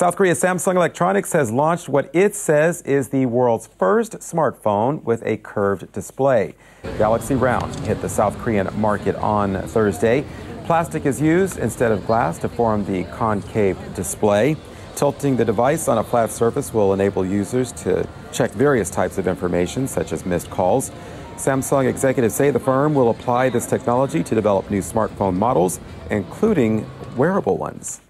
South Korea's Samsung Electronics has launched what it says is the world's first smartphone with a curved display. Galaxy Round hit the South Korean market on Thursday. Plastic is used instead of glass to form the concave display. Tilting the device on a flat surface will enable users to check various types of information, such as missed calls. Samsung executives say the firm will apply this technology to develop new smartphone models, including wearable ones.